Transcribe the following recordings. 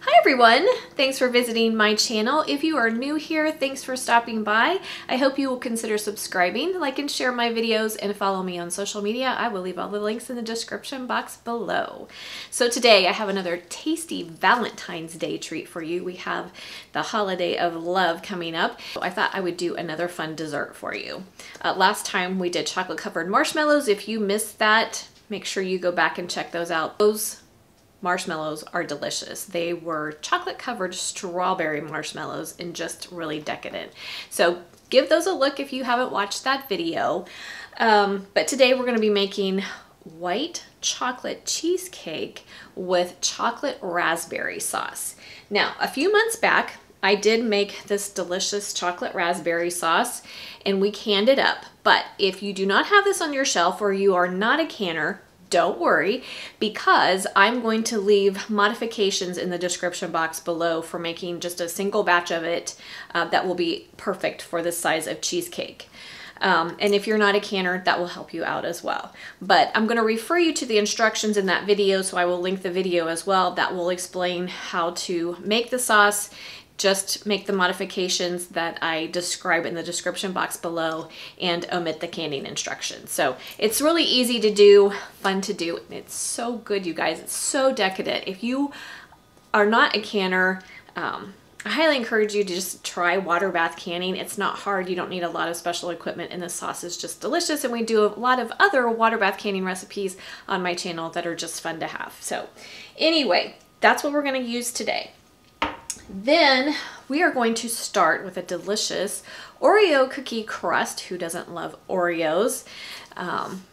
Hi everyone! Thanks for visiting my channel. If you are new here, thanks for stopping by. I hope you will consider subscribing, like and share my videos, and follow me on social media. I will leave all the links in the description box below. So today I have another tasty Valentine's Day treat for you. We have the holiday of love coming up. So I thought I would do another fun dessert for you. Uh, last time we did chocolate covered marshmallows. If you missed that, make sure you go back and check those out. Those marshmallows are delicious. They were chocolate covered strawberry marshmallows and just really decadent. So give those a look if you haven't watched that video. Um, but today we're gonna be making white chocolate cheesecake with chocolate raspberry sauce. Now, a few months back, I did make this delicious chocolate raspberry sauce and we canned it up. But if you do not have this on your shelf or you are not a canner, don't worry because I'm going to leave modifications in the description box below for making just a single batch of it uh, that will be perfect for the size of cheesecake. Um, and if you're not a canner, that will help you out as well. But I'm going to refer you to the instructions in that video, so I will link the video as well. That will explain how to make the sauce just make the modifications that I describe in the description box below and omit the canning instructions. So it's really easy to do, fun to do, and it's so good, you guys. It's so decadent. If you are not a canner, um, I highly encourage you to just try water bath canning. It's not hard. You don't need a lot of special equipment and the sauce is just delicious. And we do a lot of other water bath canning recipes on my channel that are just fun to have. So anyway, that's what we're going to use today. Then we are going to start with a delicious Oreo cookie crust. Who doesn't love Oreos? Um,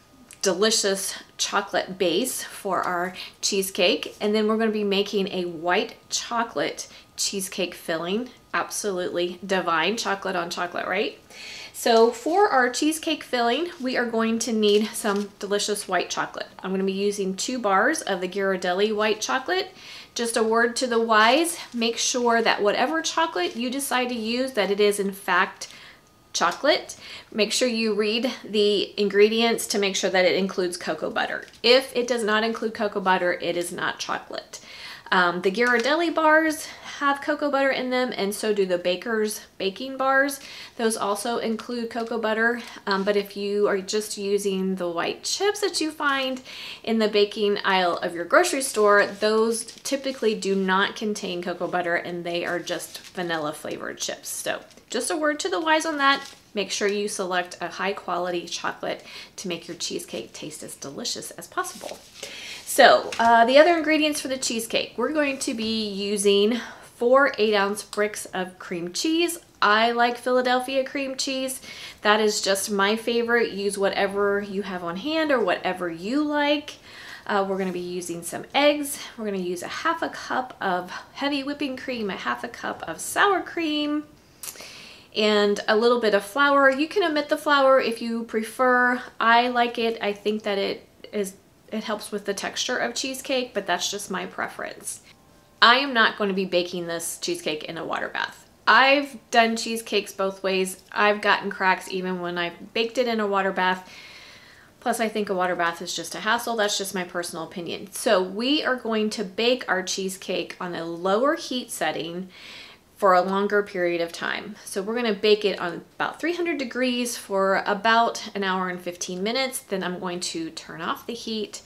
delicious chocolate base for our cheesecake. And then we're going to be making a white chocolate cheesecake filling. Absolutely divine chocolate on chocolate, right? So for our cheesecake filling, we are going to need some delicious white chocolate. I'm going to be using two bars of the Ghirardelli white chocolate. Just a word to the wise, make sure that whatever chocolate you decide to use, that it is in fact chocolate. Make sure you read the ingredients to make sure that it includes cocoa butter. If it does not include cocoa butter, it is not chocolate. Um, the Ghirardelli bars have cocoa butter in them and so do the Baker's baking bars. Those also include cocoa butter, um, but if you are just using the white chips that you find in the baking aisle of your grocery store, those typically do not contain cocoa butter and they are just vanilla flavored chips. So just a word to the wise on that. Make sure you select a high quality chocolate to make your cheesecake taste as delicious as possible. So uh, the other ingredients for the cheesecake, we're going to be using four eight ounce bricks of cream cheese. I like Philadelphia cream cheese. That is just my favorite. Use whatever you have on hand or whatever you like. Uh, we're going to be using some eggs. We're going to use a half a cup of heavy whipping cream, a half a cup of sour cream, and a little bit of flour. You can omit the flour if you prefer. I like it. I think that it is it helps with the texture of cheesecake, but that's just my preference. I am not going to be baking this cheesecake in a water bath. I've done cheesecakes both ways. I've gotten cracks even when I've baked it in a water bath. Plus, I think a water bath is just a hassle. That's just my personal opinion. So we are going to bake our cheesecake on a lower heat setting for a longer period of time. So we're gonna bake it on about 300 degrees for about an hour and 15 minutes. Then I'm going to turn off the heat,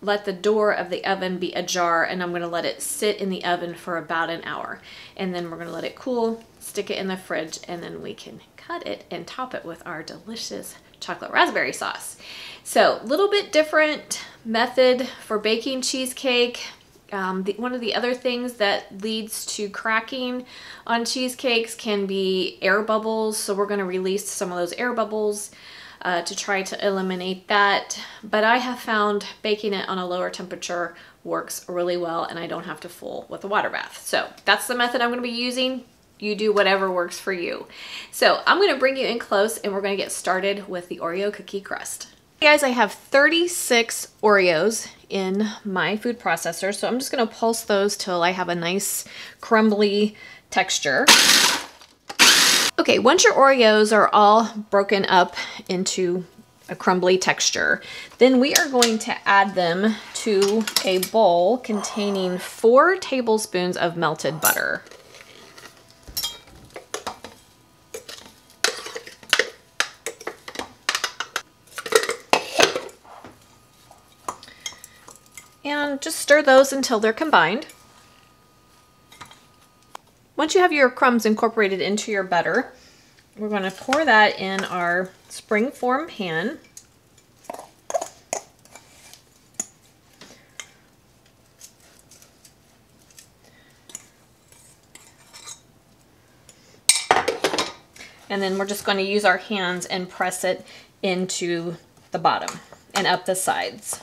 let the door of the oven be ajar and I'm gonna let it sit in the oven for about an hour. And then we're gonna let it cool, stick it in the fridge, and then we can cut it and top it with our delicious chocolate raspberry sauce. So a little bit different method for baking cheesecake. Um, the, one of the other things that leads to cracking on cheesecakes can be air bubbles. So we're gonna release some of those air bubbles uh, to try to eliminate that. But I have found baking it on a lower temperature works really well and I don't have to fool with a water bath. So that's the method I'm gonna be using. You do whatever works for you. So I'm gonna bring you in close and we're gonna get started with the Oreo cookie crust. Hey guys, I have 36 Oreos in my food processor. So I'm just gonna pulse those till I have a nice crumbly texture. Okay, once your Oreos are all broken up into a crumbly texture, then we are going to add them to a bowl containing four tablespoons of melted butter. Just stir those until they're combined. Once you have your crumbs incorporated into your butter, we're going to pour that in our springform pan. And then we're just going to use our hands and press it into the bottom and up the sides.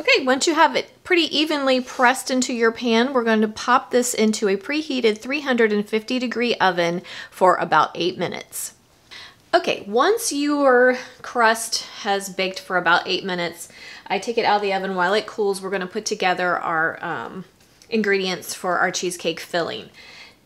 Okay, once you have it pretty evenly pressed into your pan, we're going to pop this into a preheated 350 degree oven for about eight minutes. Okay, once your crust has baked for about eight minutes, I take it out of the oven while it cools. We're gonna put together our um, ingredients for our cheesecake filling.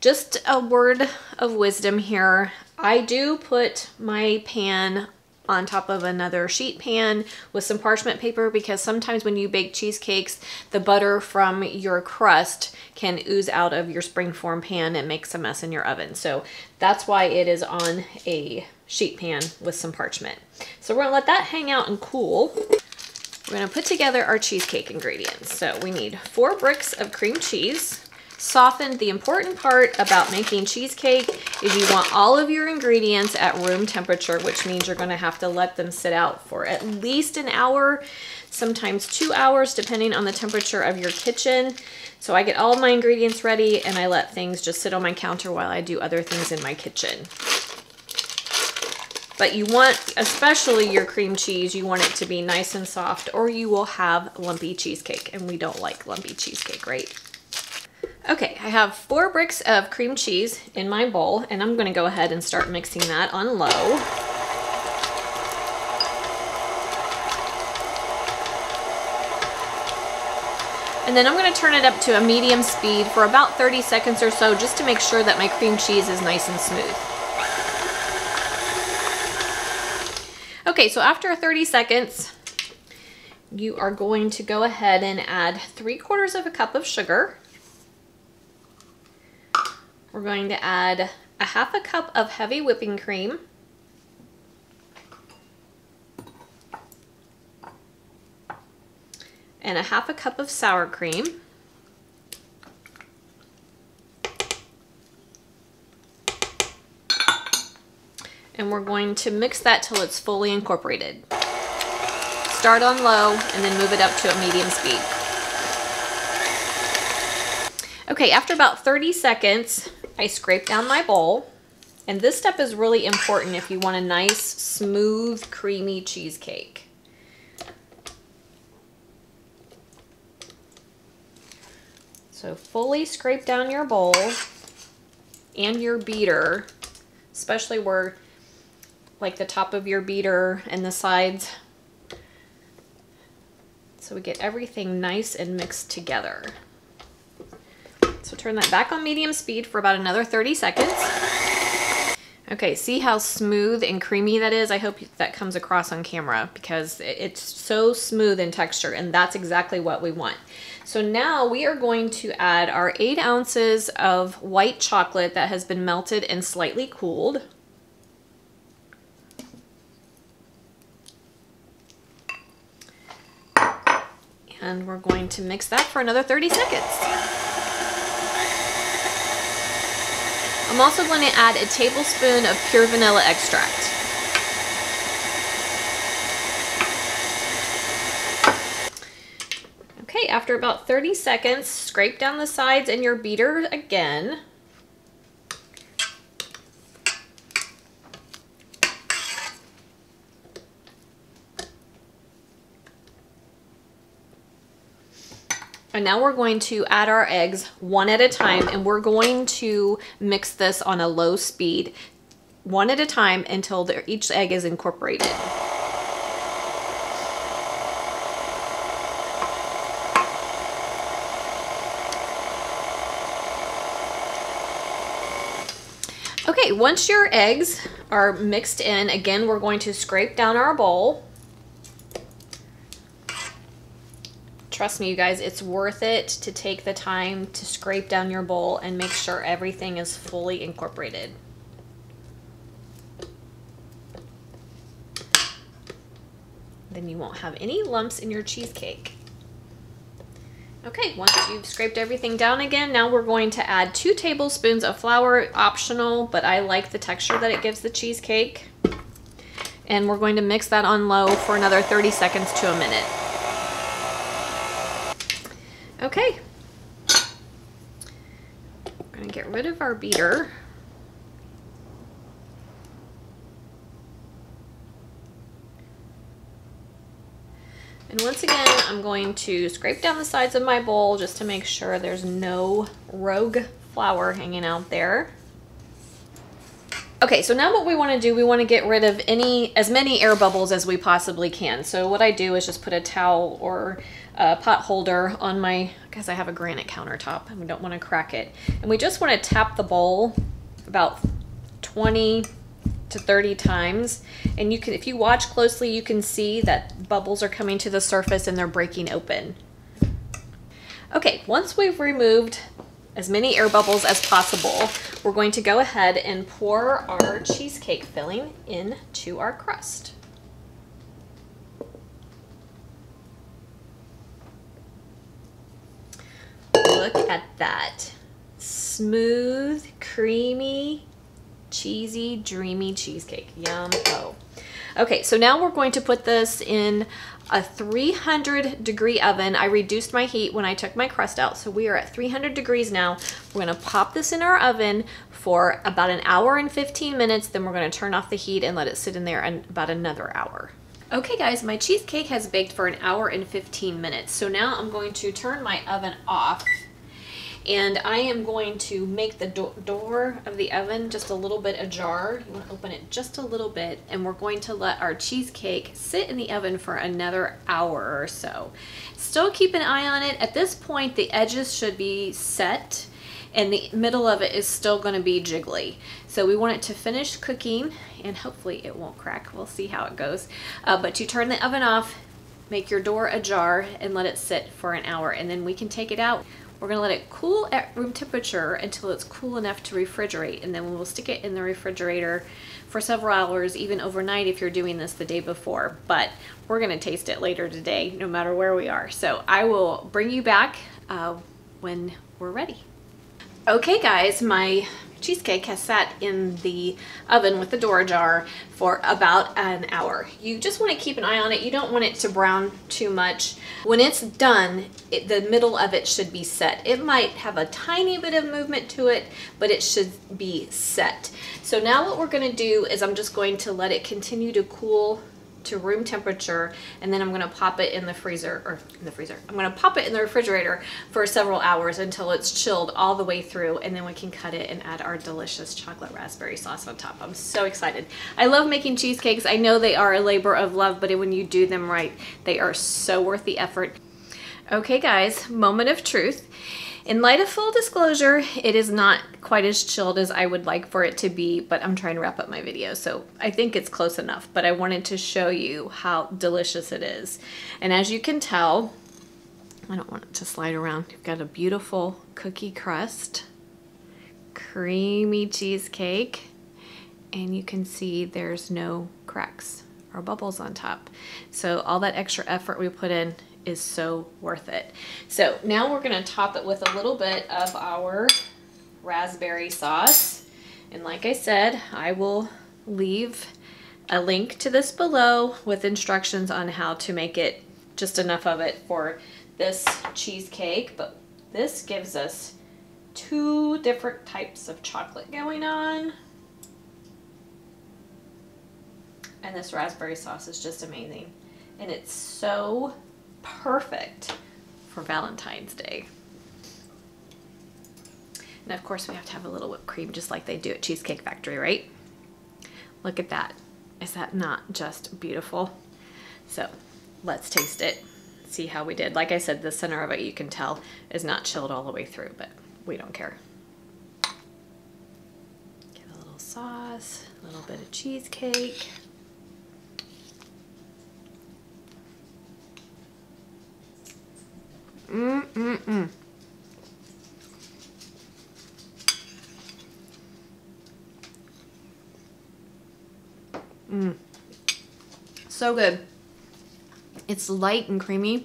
Just a word of wisdom here. I do put my pan on top of another sheet pan with some parchment paper because sometimes when you bake cheesecakes, the butter from your crust can ooze out of your springform pan and makes a mess in your oven. So that's why it is on a sheet pan with some parchment. So we're gonna let that hang out and cool. We're gonna put together our cheesecake ingredients. So we need four bricks of cream cheese, softened. The important part about making cheesecake is you want all of your ingredients at room temperature, which means you're gonna have to let them sit out for at least an hour, sometimes two hours, depending on the temperature of your kitchen. So I get all my ingredients ready and I let things just sit on my counter while I do other things in my kitchen. But you want, especially your cream cheese, you want it to be nice and soft or you will have lumpy cheesecake and we don't like lumpy cheesecake, right? Okay, I have four bricks of cream cheese in my bowl, and I'm gonna go ahead and start mixing that on low. And then I'm gonna turn it up to a medium speed for about 30 seconds or so, just to make sure that my cream cheese is nice and smooth. Okay, so after 30 seconds, you are going to go ahead and add three quarters of a cup of sugar. We're going to add a half a cup of heavy whipping cream. And a half a cup of sour cream. And we're going to mix that till it's fully incorporated. Start on low and then move it up to a medium speed. Okay, after about 30 seconds, I scrape down my bowl. And this step is really important if you want a nice, smooth, creamy cheesecake. So fully scrape down your bowl and your beater, especially where like the top of your beater and the sides. So we get everything nice and mixed together. So turn that back on medium speed for about another 30 seconds. Okay, see how smooth and creamy that is? I hope that comes across on camera because it's so smooth in texture and that's exactly what we want. So now we are going to add our eight ounces of white chocolate that has been melted and slightly cooled. And we're going to mix that for another 30 seconds. I'm also going to add a tablespoon of pure vanilla extract. Okay, after about 30 seconds, scrape down the sides in your beater again. And now we're going to add our eggs one at a time and we're going to mix this on a low speed one at a time until each egg is incorporated. Okay, once your eggs are mixed in, again, we're going to scrape down our bowl trust me, you guys, it's worth it to take the time to scrape down your bowl and make sure everything is fully incorporated. Then you won't have any lumps in your cheesecake. Okay, once you've scraped everything down again, now we're going to add two tablespoons of flour, optional, but I like the texture that it gives the cheesecake. And we're going to mix that on low for another 30 seconds to a minute. Okay. We're gonna get rid of our beater. And once again, I'm going to scrape down the sides of my bowl just to make sure there's no rogue flour hanging out there. Okay, so now what we want to do, we want to get rid of any as many air bubbles as we possibly can. So what I do is just put a towel or a pot holder on my, because I have a granite countertop and we don't want to crack it. And we just want to tap the bowl about 20 to 30 times. And you can, if you watch closely, you can see that bubbles are coming to the surface and they're breaking open. Okay, once we've removed as many air bubbles as possible, we're going to go ahead and pour our cheesecake filling into our crust. Look at that. Smooth, creamy, cheesy, dreamy cheesecake. Yum. Oh. Okay, so now we're going to put this in a 300 degree oven. I reduced my heat when I took my crust out, so we are at 300 degrees now. We're gonna pop this in our oven for about an hour and 15 minutes, then we're gonna turn off the heat and let it sit in there about another hour. Okay guys, my cheesecake has baked for an hour and 15 minutes. So now I'm going to turn my oven off and I am going to make the do door of the oven just a little bit ajar. You want to open it just a little bit and we're going to let our cheesecake sit in the oven for another hour or so. Still keep an eye on it. At this point the edges should be set and the middle of it is still going to be jiggly. So we want it to finish cooking and hopefully it won't crack. We'll see how it goes. Uh, but you turn the oven off, make your door ajar and let it sit for an hour and then we can take it out. We're gonna let it cool at room temperature until it's cool enough to refrigerate and then we'll stick it in the refrigerator for several hours, even overnight if you're doing this the day before. But we're gonna taste it later today, no matter where we are. So I will bring you back uh, when we're ready. Okay guys, my cheesecake has sat in the oven with the door ajar for about an hour. You just want to keep an eye on it. You don't want it to brown too much. When it's done, it, the middle of it should be set. It might have a tiny bit of movement to it, but it should be set. So now what we're going to do is I'm just going to let it continue to cool to room temperature and then I'm going to pop it in the freezer or in the freezer. I'm going to pop it in the refrigerator for several hours until it's chilled all the way through and then we can cut it and add our delicious chocolate raspberry sauce on top. I'm so excited. I love making cheesecakes. I know they are a labor of love, but when you do them right, they are so worth the effort. Okay guys, moment of truth. In light of full disclosure, it is not quite as chilled as I would like for it to be, but I'm trying to wrap up my video, so I think it's close enough, but I wanted to show you how delicious it is. And as you can tell, I don't want it to slide around. You've got a beautiful cookie crust, creamy cheesecake, and you can see there's no cracks or bubbles on top. So all that extra effort we put in is so worth it. So now we're gonna top it with a little bit of our raspberry sauce. And like I said, I will leave a link to this below with instructions on how to make it just enough of it for this cheesecake. But this gives us two different types of chocolate going on. And this raspberry sauce is just amazing. And it's so perfect for Valentine's Day. And of course we have to have a little whipped cream just like they do at Cheesecake Factory, right? Look at that. Is that not just beautiful? So let's taste it, see how we did. Like I said, the center of it you can tell is not chilled all the way through, but we don't care. Get a little sauce, a little bit of cheesecake. Mm-mm-mm. Mm. So good. It's light and creamy,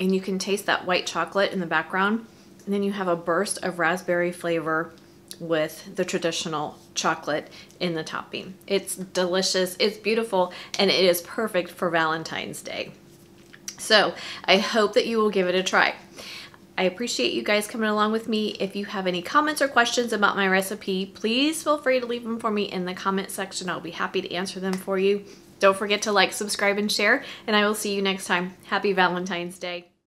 and you can taste that white chocolate in the background. And then you have a burst of raspberry flavor with the traditional chocolate in the topping. It's delicious, it's beautiful, and it is perfect for Valentine's Day. So I hope that you will give it a try. I appreciate you guys coming along with me. If you have any comments or questions about my recipe, please feel free to leave them for me in the comment section. I'll be happy to answer them for you. Don't forget to like, subscribe, and share, and I will see you next time. Happy Valentine's Day.